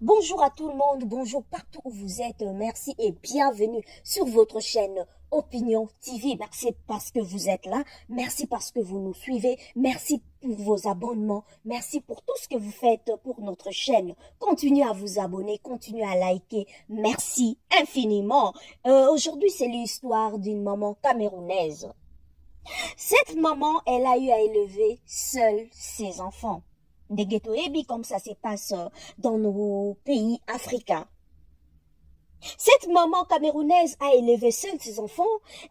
Bonjour à tout le monde, bonjour partout où vous êtes, merci et bienvenue sur votre chaîne Opinion TV. Merci parce que vous êtes là, merci parce que vous nous suivez, merci pour vos abonnements, merci pour tout ce que vous faites pour notre chaîne. Continuez à vous abonner, continuez à liker, merci infiniment. Euh, Aujourd'hui, c'est l'histoire d'une maman camerounaise. Cette maman, elle a eu à élever seule ses enfants des ghettos ebi comme ça se passe euh, dans nos pays africains. Cette maman camerounaise a élevé seule ses enfants.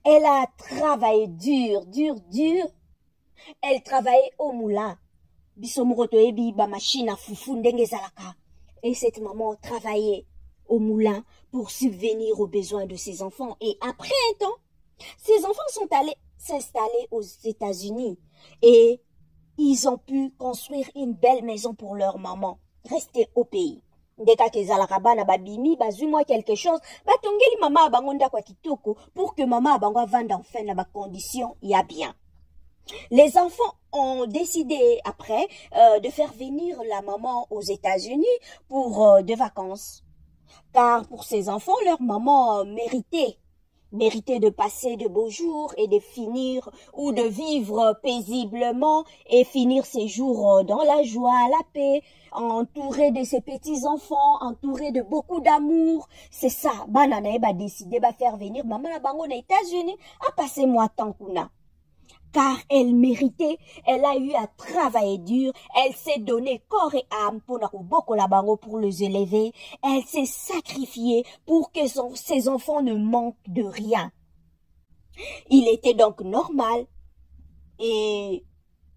Elle a travaillé dur, dur, dur. Elle travaillait au moulin. Bisomoroto ebi ba machine à. Et cette maman travaillait au moulin pour subvenir aux besoins de ses enfants. Et après un temps, ses enfants sont allés s'installer aux États-Unis. Et ils ont pu construire une belle maison pour leur maman, rester au pays. ndeka kezalaka bana babimi bazwi quelque chose batongeli mama abango ndako ya kitoko pour que mama abango avanda enfin na bacondition ya bien les enfants ont décidé après euh, de faire venir la maman aux États-Unis pour euh, des vacances. Car pour ces enfants, leur maman euh, méritait mériter de passer de beaux jours et de finir ou de vivre paisiblement et finir ses jours dans la joie, la paix, entouré de ses petits-enfants, entouré de beaucoup d'amour. C'est ça. Banana va décider de faire venir maman la bango aux États-Unis à passer moi tant qu'on car elle méritait, elle a eu à travailler dur, elle s'est donné corps et âme pour pour les élever, elle s'est sacrifiée pour que ses enfants ne manquent de rien. Il était donc normal et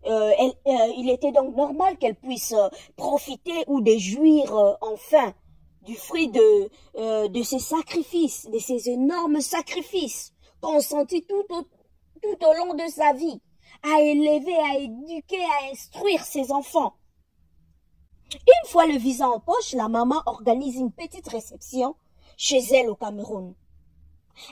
euh, euh, il était donc normal qu'elle puisse euh, profiter ou de jouir euh, enfin du fruit de, de ses sacrifices, de ses énormes sacrifices consentis tout au, tout au long de sa vie, à élever, à éduquer, à instruire ses enfants. Une fois le visa en poche, la maman organise une petite réception chez elle au Cameroun.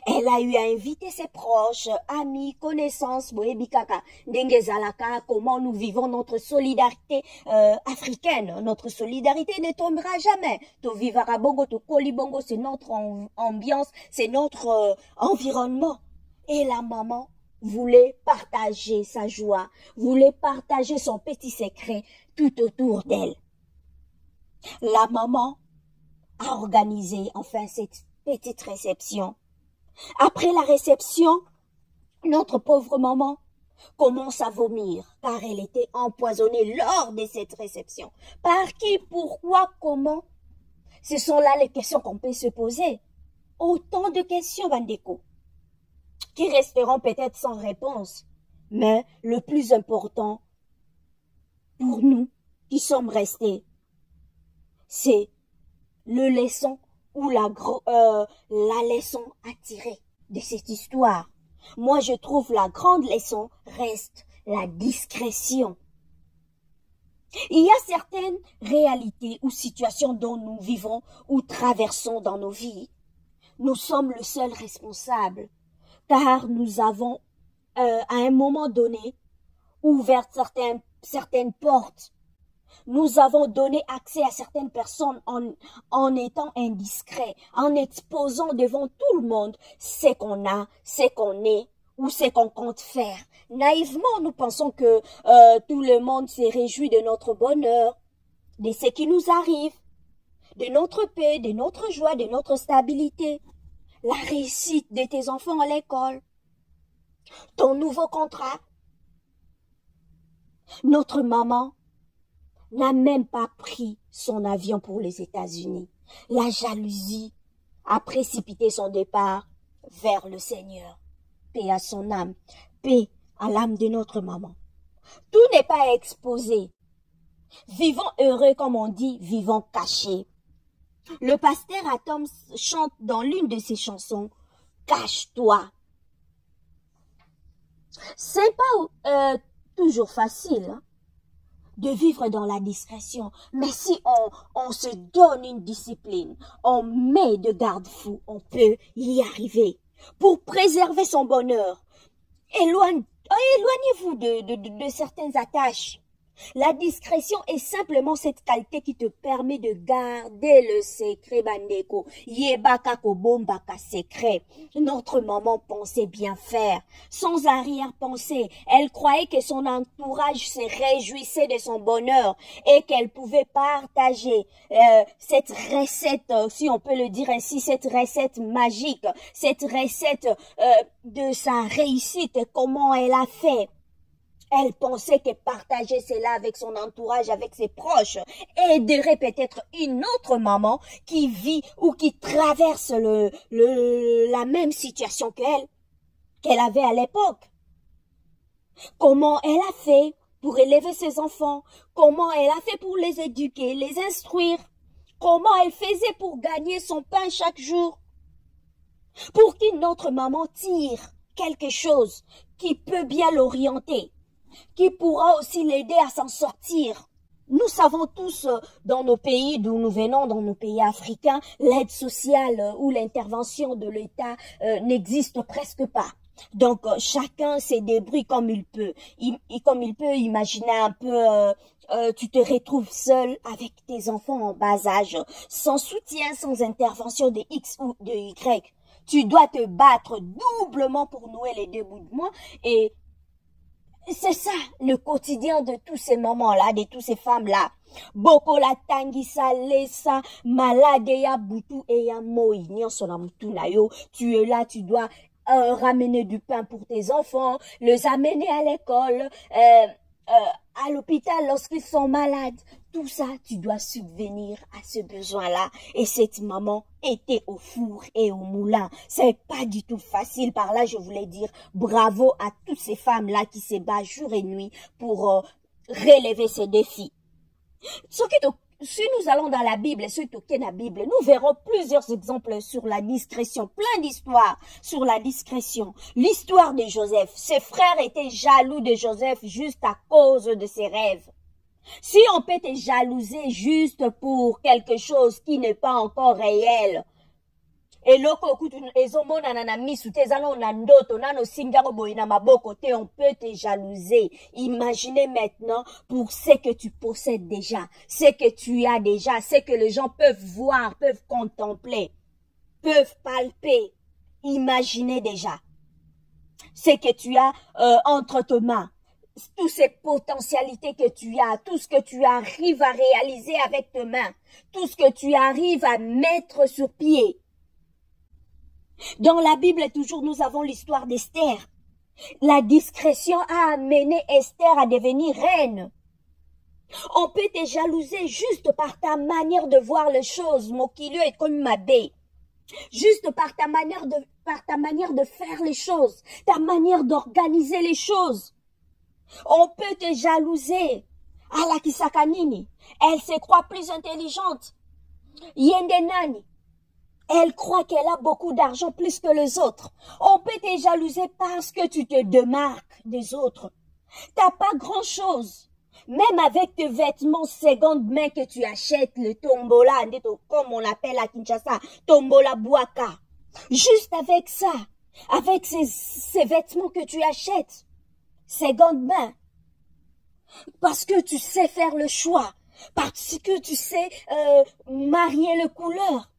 Elle a eu à inviter ses proches, amis, connaissances, Boebikaka, Ndengezalaka, comment nous vivons notre solidarité euh, africaine. Notre solidarité ne tombera jamais. To vivara bongo, to kolibongo, c'est notre ambiance, c'est notre euh, environnement. Et la maman voulait partager sa joie, voulait partager son petit secret tout autour d'elle. La maman a organisé enfin cette petite réception. Après la réception, notre pauvre maman commence à vomir car elle était empoisonnée lors de cette réception. Par qui, pourquoi, comment? Ce sont là les questions qu'on peut se poser. Autant de questions, Bandeko qui resteront peut-être sans réponse. Mais le plus important pour nous qui sommes restés, c'est le leçon ou la, euh, la leçon à tirer de cette histoire. Moi, je trouve la grande leçon reste la discrétion. Il y a certaines réalités ou situations dont nous vivons ou traversons dans nos vies. Nous sommes le seul responsable car nous avons, euh, à un moment donné, ouvert certaines, certaines portes. Nous avons donné accès à certaines personnes en, en étant indiscrets, en exposant devant tout le monde ce qu'on a, ce qu'on est ou ce qu'on compte faire. Naïvement, nous pensons que euh, tout le monde s'est réjoui de notre bonheur, de ce qui nous arrive, de notre paix, de notre joie, de notre stabilité la réussite de tes enfants à l'école, ton nouveau contrat. Notre maman n'a même pas pris son avion pour les États-Unis. La jalousie a précipité son départ vers le Seigneur. Paix à son âme, paix à l'âme de notre maman. Tout n'est pas exposé. Vivons heureux, comme on dit, vivons cachés. Le pasteur Atom chante dans l'une de ses chansons Cache-toi. C'est pas euh, toujours facile hein, de vivre dans la discrétion, mais si on, se donne une discipline, on met de garde-fous, on peut y arriver. Pour préserver son bonheur, éloigne, éloignez-vous de certaines attaches La discrétion est simplement cette qualité qui te permet de garder le secret, bandeko. Yebaka kobombaka secret. Notre maman pensait bien faire. Sans arrière-pensée, elle croyait que son entourage se réjouissait de son bonheur et qu'elle pouvait partager euh, cette recette, euh, si on peut le dire ainsi, cette recette magique, cette recette euh, de sa réussite, comment elle a fait. Elle pensait que partager cela avec son entourage, avec ses proches, aiderait peut-être une autre maman qui vit ou qui traverse le, la même situation qu'elle, qu'elle avait à l'époque. Comment elle a fait pour élever ses enfants? Comment elle a fait pour les éduquer, les instruire? Comment elle faisait pour gagner son pain chaque jour? Pour qu'une autre maman tire quelque chose qui peut bien l'orienter qui pourra aussi l'aider à s'en sortir. Nous savons tous euh, dans nos pays d'où nous venons, dans nos pays africains, l'aide sociale euh, ou l'intervention de l'État euh, n'existe presque pas. Donc chacun se débrouille comme il peut. comme il peut imaginer un peu, tu te retrouves seul avec tes enfants en bas âge, sans soutien, sans intervention de X ou de Y. Tu dois te battre doublement pour nouer les deux bouts de moi et c'est ça le quotidien de tous ces moments-là, de toutes ces femmes-là. Boko la tangisa lesa malade ya butu et ya moi. Tu es là, tu dois euh, ramener du pain pour tes enfants, les amener à l'école, euh, euh, lorsqu'ils sont malades. Tout ça, tu dois subvenir à ce besoin-là. Et cette maman était au four et au moulin. C'est pas du tout facile. Par là, je voulais dire bravo à toutes ces femmes-là qui se battent jour et nuit pour euh, relever ces défis. Si nous allons dans la Bible, ce qui la Bible, nous verrons plusieurs exemples sur la discrétion, plein d'histoires sur la discrétion. L'histoire de Joseph. Ses frères étaient jaloux de Joseph juste à cause de ses rêves. Si on peut te jalouser juste pour quelque chose qui n'est pas encore réel, eloko okutu ezomonana na misu te eza nano na ndoto nano osimbi boye na maboko te on peut te jalouser imaginez maintenant pour ce que tu possèdes déjà ce que tu as déjà ce que les gens peuvent voir peuvent contempler peuvent palper imaginez déjà ce que tu as euh, entre tes mains toutes ces potentialités que tu as, tout ce que tu arrives à réaliser avec tes mains, tout ce que tu arrives à mettre sur pied. Dans la Bible, toujours, nous avons l'histoire d'Esther. La discrétion a amené Esther à devenir reine. On peut te jalouser juste par ta manière de voir les choses, Mokilio et comme Mabé. Juste par ta manière de, par ta manière de faire les choses, ta manière d'organiser les choses. On peut te jalouser. la Kisakanini. Elle se croit plus intelligente. Yendenani. Elle croit qu'elle a beaucoup d'argent plus que les autres. On peut te jalouser parce que tu te démarques des autres. T'as pas grand chose. Même avec tes vêtements seconde main que tu achètes, le tombola, comme on l'appelle à Kinshasa, tombola boaka. Juste avec ça, avec ces, vêtements que tu achètes, seconde main. Parce que tu sais faire le choix. Parce que tu sais euh, marier le couleur.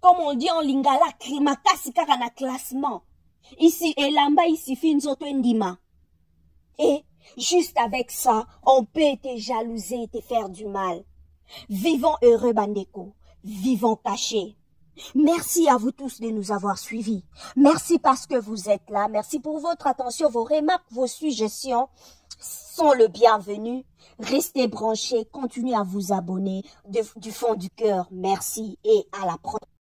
Comme on dit en lingala, krimakasi kaka na classement. Ici, elamba ici finzoto ndima. Et juste avec ça, on peut te jalouser te faire du mal. Vivons heureux, Bandeko. Vivons cachés. Merci à vous tous de nous avoir suivis. Merci parce que vous êtes là. Merci pour votre attention, vos remarques, vos suggestions sont le bienvenu. Restez branchés, continuez à vous abonner du fond du cœur. Merci et à la prochaine.